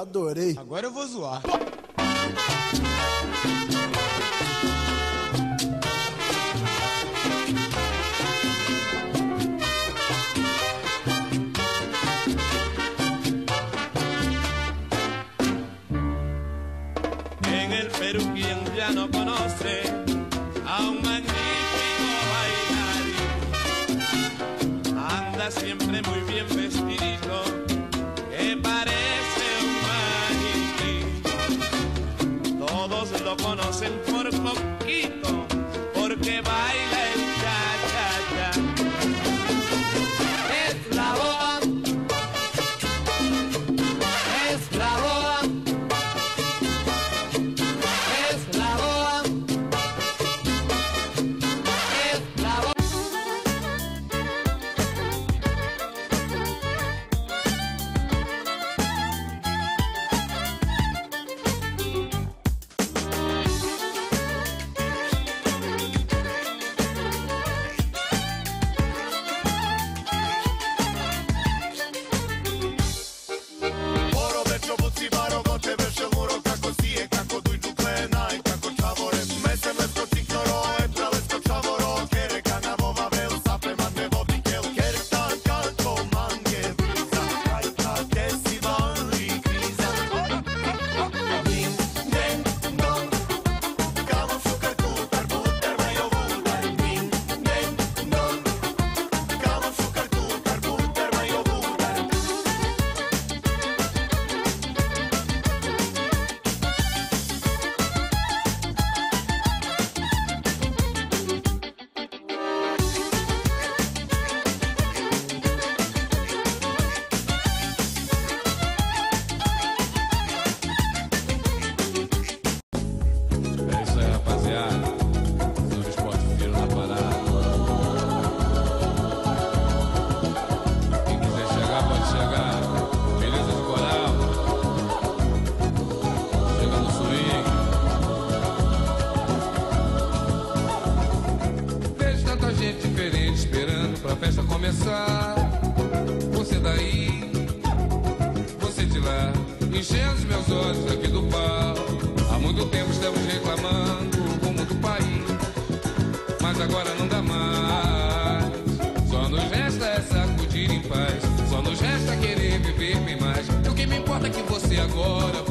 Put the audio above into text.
adorei. Agora eu vou zoar. En el Perú quien ya no conoce a un magnífico bailarín. Anda siempre muy love on us in front. Você daí, você de lá, enchendo os meus olhos aqui do pau. Há muito tempo estamos reclamando como do país, mas agora não dá mais. Só nos resta é sacudir em paz, só nos resta querer viver bem mais. E o que me importa é que você agora